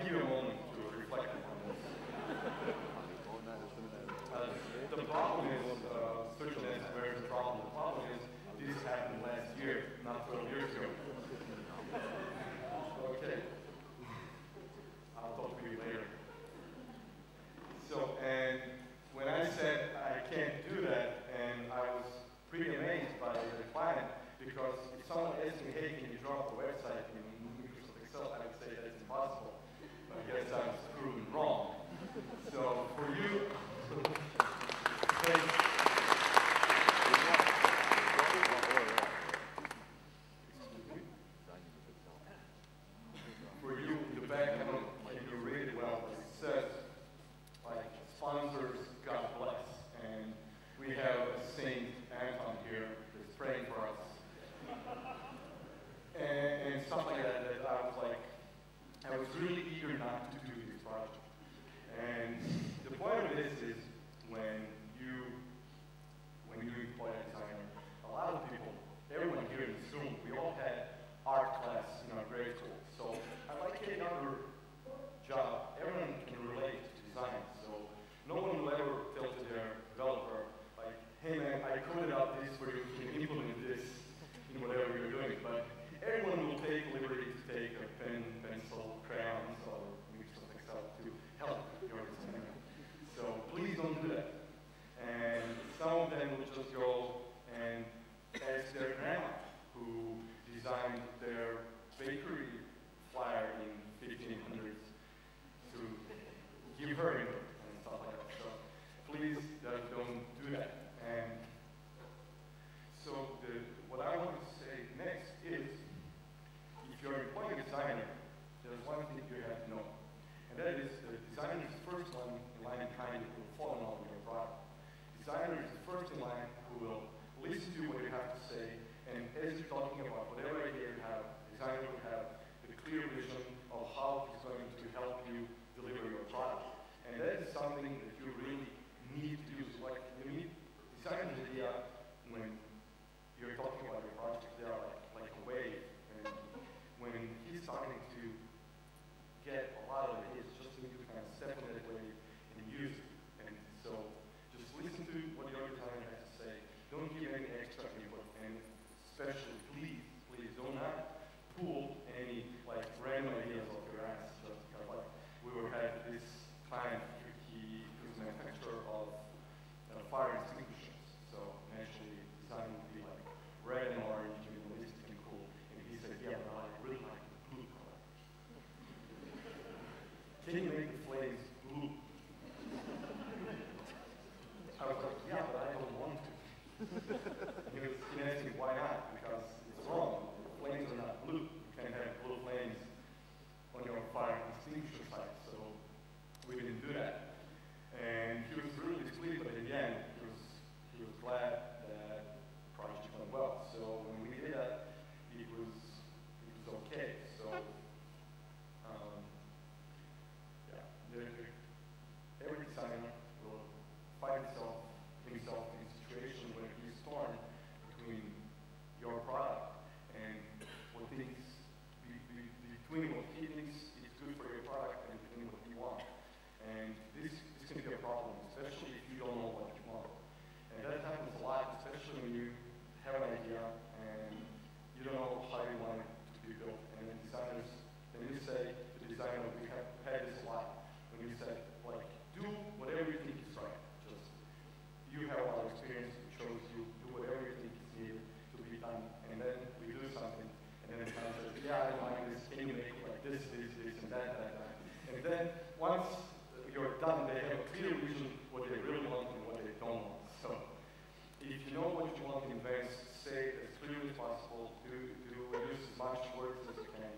You. as you're talking about, whatever idea you have, designer you have the clear vision of how it's going to help you deliver your product. And that is something that you really need to use. Like, you need design idea eliminate like this, this, this, and that, that, that. And then once you're done, they have a clear vision what they really want and what they don't want. So if you know what you want in advance, say as clearly as possible, do, do use as much words as you can,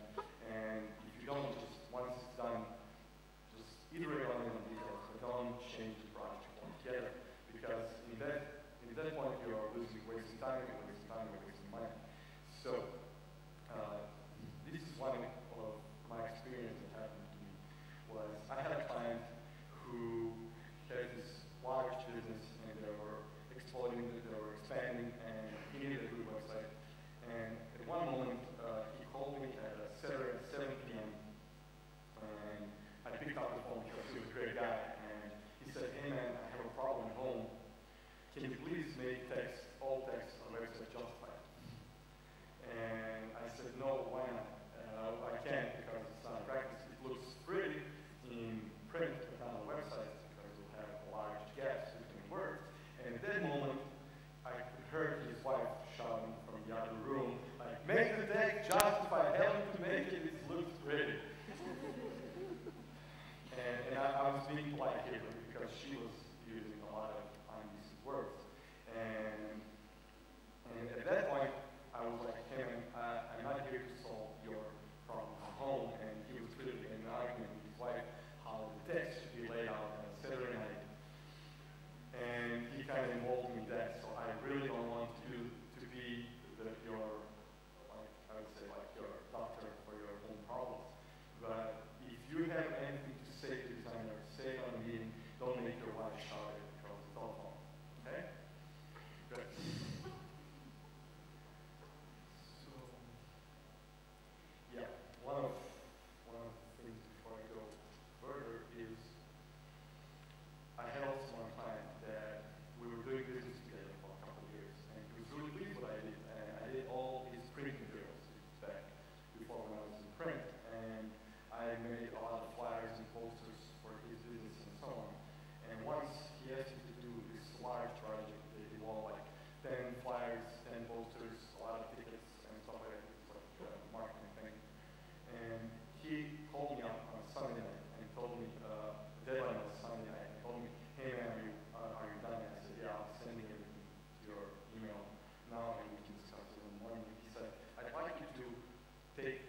and if you don't, just once it's done, just iterate on it in details, but don't change the project altogether, because in that, in that point you are losing, wasting time, and wasting time, and wasting money. So uh, one of my experience that happened to me was I had a take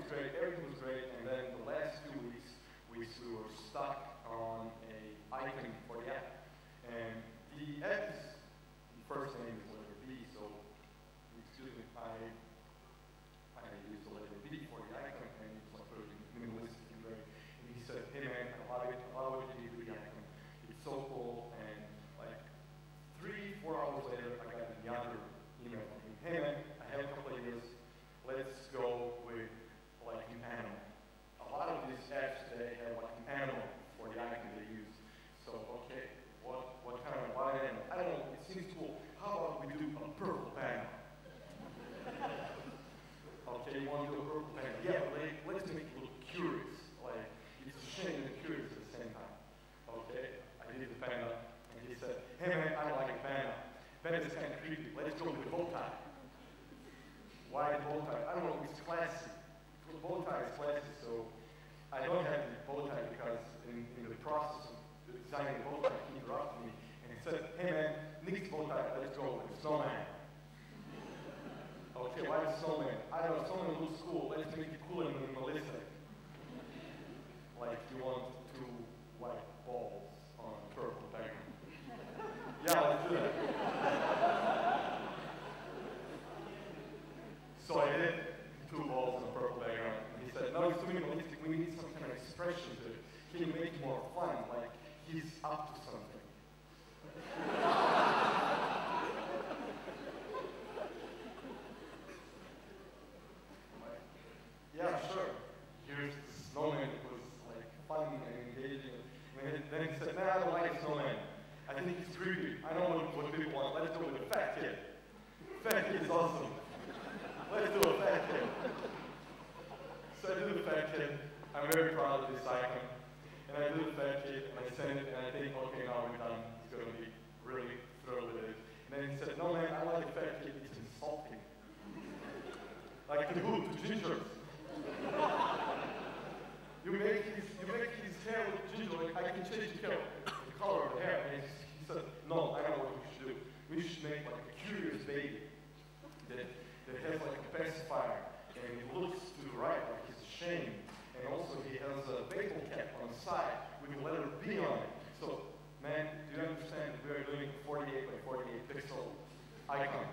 was great, everything was great, and then the last two weeks, we, we were stuck on a icon for the app. And the app is, the first name is letter B, so, excuse me, I, I used the letter B for the icon, and it's like really minimalistic and great. And he said, hey man, I love it, I love what you do with the icon. It's so cool, and like, three, four hours later, I got another email from him. Hey man, I have a couple ideas. Let's go with like an animal. A lot of these apps today have like an animal for the icon they use. So okay, what what kind of what animal? I don't know. It seems cool. How about we do a purple panda? okay, you want to do a purple panda? Yeah, but like, let's make it look curious. Like it's a shame and curious at the same time. Okay, I did the panda, and he said, "Hey man, I don't like a panda. Panda's kind of creepy. Let's go with bow tie." Why the bow tie? I don't know. It's classy. Bow tie is classy, so I don't have the bow tie because in, in the process of designing the bow tie, he interrupted me and said, "Hey man, Nick's bow tie. Let's go with snowman." Okay, why the snowman? I don't know. Snowman looks cool. Let's make it cooler than Melissa. Like you want two white balls on a purple background. yeah, let's do that. so I did two balls on a purple background. And he said, no, it's too minimalistic. We need some kind of expression to it. Can you make it more fun? Like he's up to something. Like, yeah, sure. Here's the snowman. It was like fun and engaging. And then he said, nah, I don't like snowman. I think he's creepy. I know what, what people want. Let's go with a fat kid. Fat kid is awesome. Let's do a fat kid. So I do the kid. I'm very proud of this icon. And I do the fat kid, and I send it, and I think, okay, now we're done. He's going to be really thrilled with it. And then he said, no, man, I like a fat kid. It's insulting. like to who? To gingers. You make his, you make his hair look ginger, like I can change the color, the color of the hair. And he, he said, no, I don't know what we should do. We should make like a curious baby that, that has like a pacifier and he looks to the right like he's ashamed. And also he has a baseball cap on the side with the letter B on it. So, man, do you understand we are doing 48 by 48 pixel icon?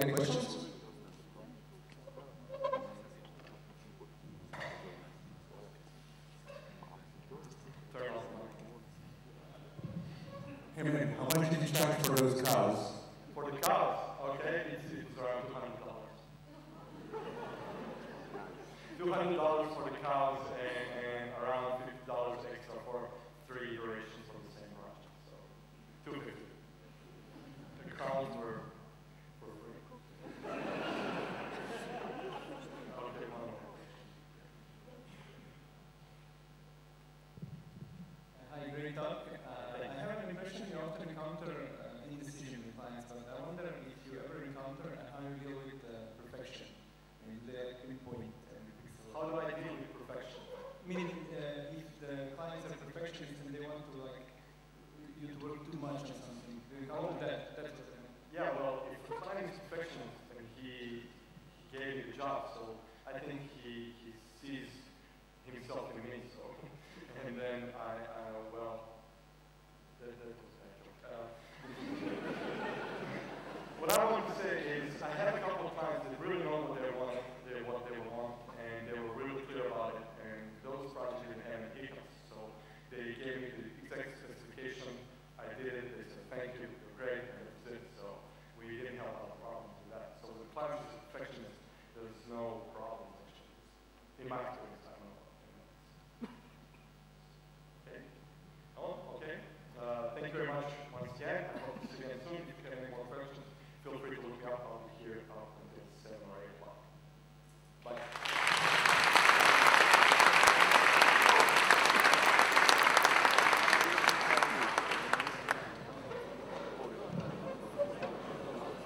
Any questions?